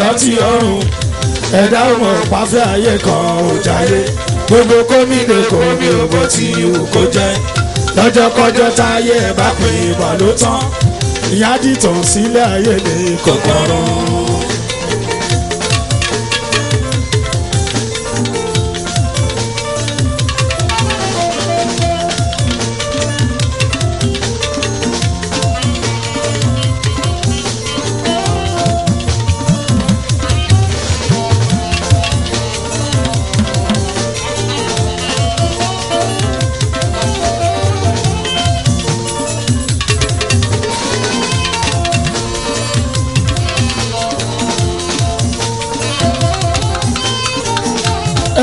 rántí ọ̀run. Ẹ̀dá ọmọ pàfẹ́ ayé kan ò jáyé gbogbo kómìnà kòmí òbó tí ìwù kó jẹ́. Lọ́jọ́ kọjọ́ táyé ẹ̀ bá pè é bọ̀ ló tán. Ìyá dìtàn sílẹ̀ ayé ní kòkòrò.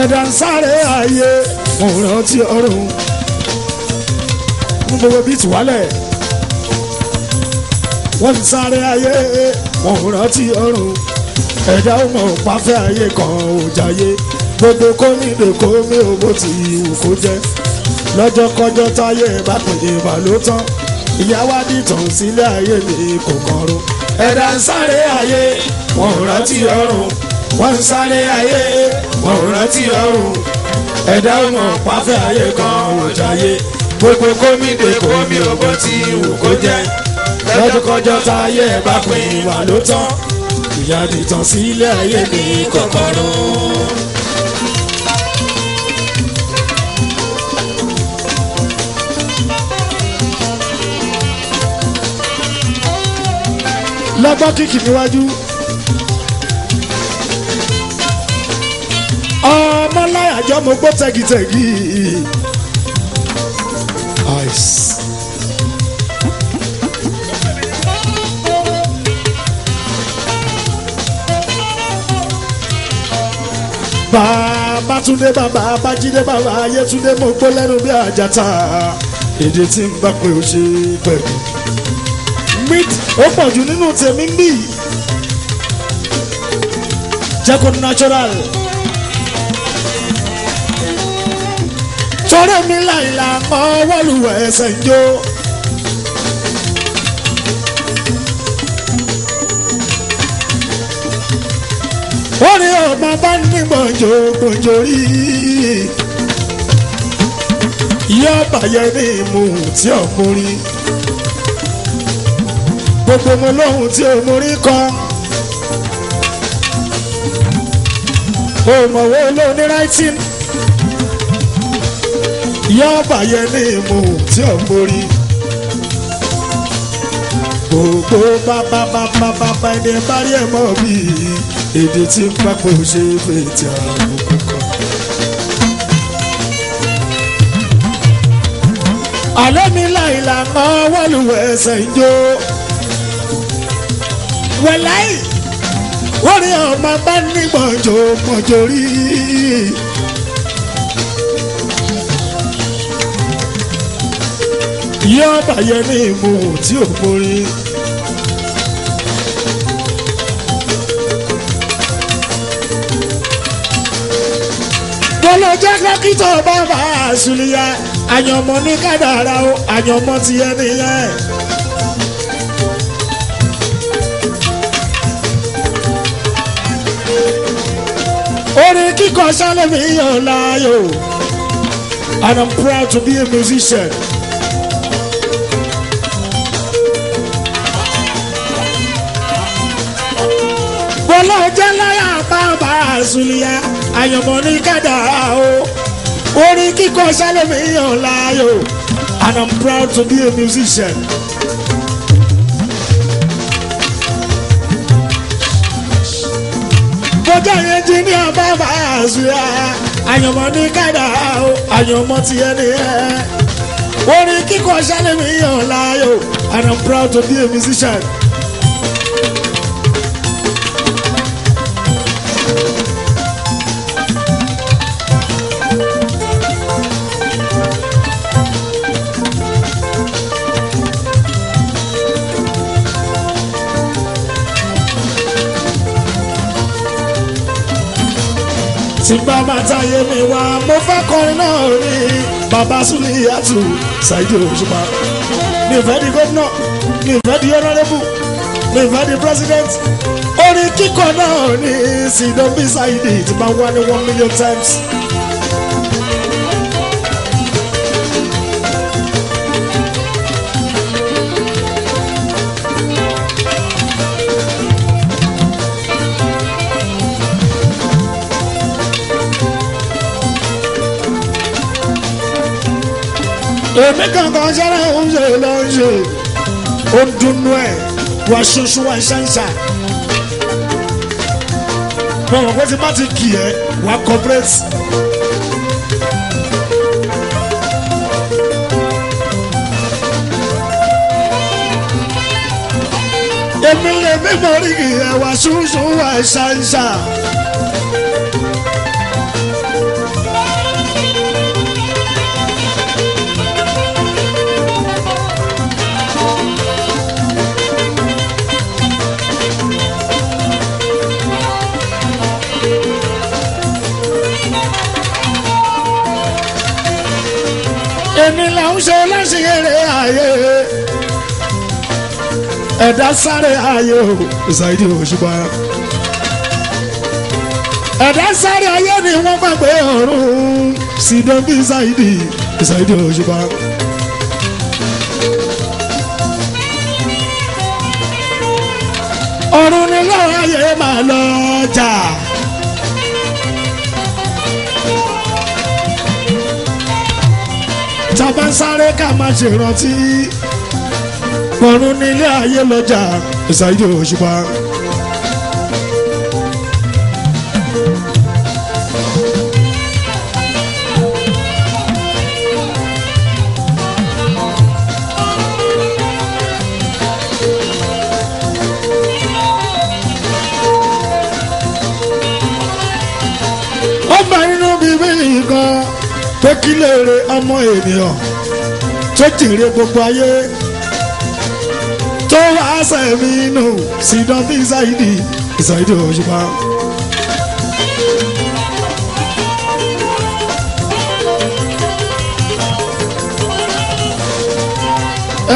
Ẹ̀dá ń sáré ayé ò rántí ọ̀run. Mú gbogbo bíi tì wálẹ̀. Wọ́n ń sáré ayé ò rántí ọ̀run. Ẹ̀dá ọmọ pàfẹ́ ayé kan ò jáyé gbogbo kómìnà kómi owó tí ìwù kó jẹ́. Lọ́jọ́ kọjọ́ táyé bá pèlè bà ló ìyá wa dìtàn sílẹ̀ ayé ní kò kọrùn ẹ̀dá sáré ayé ò rántí ọ̀run wọ́n ń sáré ayé wọn ò rántí ọ̀run ẹ̀dá ọmọ pàfẹ́ ayé kan ò jáyé gbogbo kómìdé kómi ògbó tí ìwù kó jẹ́ lọ́jọ́ kọjọ́ táyé bá pè wà ló tán ìyá dìtàn sílẹ̀ ayé ní kòkòrò. lọ́gbọ́n kìkì níwájú. Ọmọláyàjọ́ mo gbọ́ tẹ́gìtẹ́gì. Bàbá túndé bàbá bájídé bàbá ayétúndé mo gbọ́ lẹ́nu bí àjàtà èdè tí ń bá pé ó ṣe pẹ̀lú ó pọ̀ jù nínú tèmi ń bì jẹ́ kó natural. Torí mi láìla mọ́ wọ́lùwẹ̀ ẹsẹ̀ ń jó. orí ọmọ bá ní gbọ̀njọ gbọ̀njọ rí. Yóò bàyẹ̀ ní ìmú tí ò mórí gbogbo mo lóhùn tí ò mórí kan òmòwò ló ní ráìtìn yóò bàyẹ̀ ní ìmú tí ò mórí gbogbo bàbá bàbá bàbá ẹni bá rí ẹ̀ mọ́ bíi èdè tí ń pápọ̀ ṣe fètè àbùkù kan. àlọ́ mi láìla mọ́ wọ́lùwẹ̀ ẹsẹ̀ ń wẹ̀láì wọ́n rí ọmọ bá ní gbọ̀njọ́ rí. Yóò bàyẹ̀ ní ìmú tí ò mórí. bọ́lá jẹ́ dókítà bàbá àṣùlìyà àyànmọ́ ní kádàrá o àyànmọ́ ti yẹ nìyẹn. orin kíkọ sálẹ̀mí yàn láàyò and I'm proud to be a musician. Bọ́lá jẹ́ láyà bàbá àṣùlìyà àyànmọ́ ní kádàrá o orin kíkọ sálẹ̀mí yàn láàyò and I'm proud to be a musician. bọ́jà yẹn jí ní àbábà àṣùyà àyànmọ́ ní kádàrá o àyànmọ́ ti ẹni ẹ̀ orin kíkọ sálẹ̀mí yàn láàyò and I'm proud to be a musician. Tí bá máa táyé mi wá mo fẹ́ kọrin náà rí. Bàbá Sùlíyàtù Saheed Òṣùpá mi fẹ́ di gómìnà mi fẹ́ di honourable mi fẹ́ di president. Orin kíkọ náà ní sidon bisaidi ti máa wá ní one million times. Èmi kankan ṣẹlẹ̀ ń ṣe ń ṣe ó ń dunnú ẹ̀ wá ṣoṣo wá ṣáńṣá mo mọ̀ pé tí bá ti kì ẹ́ wá corporate. èmi lè mímọ rí ẹ́ wá ṣoṣo wá ṣáńṣá. Ẹ̀dá sáré ayé o. Ṣáìdì òṣùpá ẹ̀dá sáré ayé ni wọ́n gbàgbé ọ̀run. Sídán bí ṣáìdì ṣáìdì òṣùpá. ọ̀run ni lọ́wọ́ ayé máa lọ jà. ń sáré ká máa ṣe rántí ọ̀run nílé ayé lọ́jà ìsàyè òṣùpá. ó bá nínú bíbélì kan pé kí lè re ọmọ ènìyàn tó jèrè gbogbo ayé tó wá sẹ́mi nù bí ṣáìdì ìṣàìdì òṣùpá.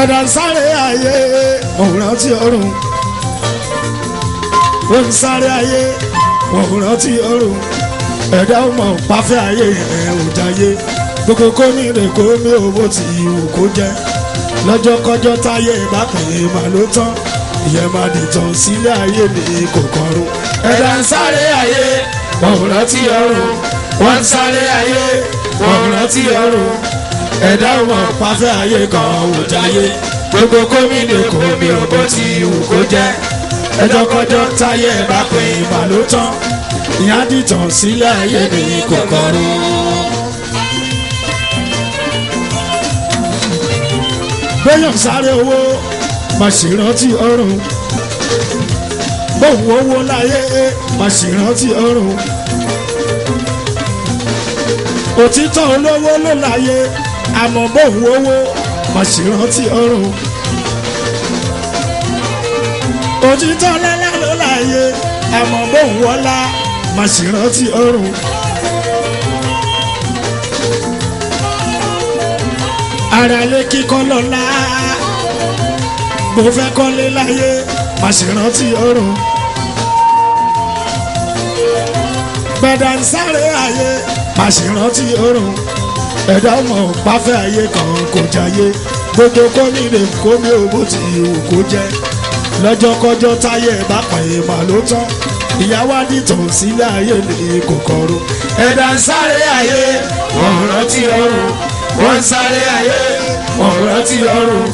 ẹ̀dá sáré ayé òun rántí ọ̀run. Ń sáré ayé òun rántí ọ̀run. Ẹ̀dá ọmọ pàfẹ́ ayé ẹ̀ ò jáyé gbogbo kómi rè kómi owó tí ìwò kó jẹ́ lọ́jọ́ kọjọ́ táyé bá é mà ló tán. Ìyẹn máa dìtàn sílé ayé ní kòkòrò. ẹ̀dá ń sáré ayé wọ́n ò rántí ọ̀run wọ́n ń sáré ayé wọ́n ò rántí ọ̀run ẹ̀dá ọmọ pàfẹ́ ayé kan ò jáyé. Gbogbo kómìnì kòmí òbó tí ìwù kó jẹ́. Ẹjọ́ táyé bá pè é ló tán. Ìyẹn á dìtàn sílé ayé ní kòkòrò. Bẹ́yàn sáré owó má ṣe rántí ọ̀run. Bóun owó láyé má ṣe rántí ọ̀run. Òtítọ́ olówó ló láyé àmọ́ bóun owó má ṣe rántí ọ̀run. Òtítọ́ lọ́lá ló láyé àmọ́ bóun wọ́lá má ṣe rántí ọ̀run. Ara lé kíkọ́ lọ́la mo fẹ́ kọ́lé láyé má ṣe rántí ọ̀run. gbẹ̀dà ń sáré ayé má ṣe rántí ọ̀run. ẹ̀dá ọmọ pàfẹ́ ayé kan kò jáyé gbogbo kómi lè kómi owó tí ìwò kó jẹ́ lọ́jọ́ kọjọ́ táyé bá pààyè mà ló tán ìyàwó àdìtàn sílẹ̀ ayé ní kòkòrò. ẹ̀dá ń sáré ayé ò rántí ọ̀run wọ́n ń sáré ayé wọ́n rántí ọ̀run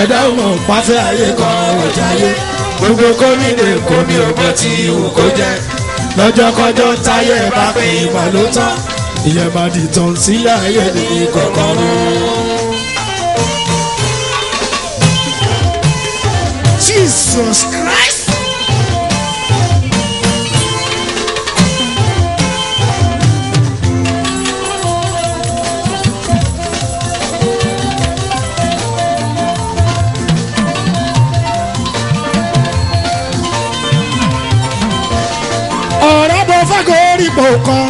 ẹ̀dá ọmọ pàfẹ́ ayé kan ò jáyé gbogbo kómìnì kòmí òbó tí ìwù kó jẹ́ lọ́jọ́ táyé bá pààyè mà ló tán ìyẹn máa dìtàn sílẹ̀ ayé ní kòkòrò. Jesus Christ. Fagori pò kan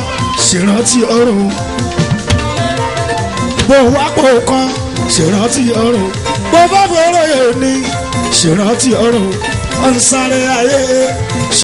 ṣèrántí ọ̀run. Bó wá pò kan ṣèrántí ọ̀run. Bó yẹn ní ṣèrántí ọ̀run. Ọ̀nsáré ayé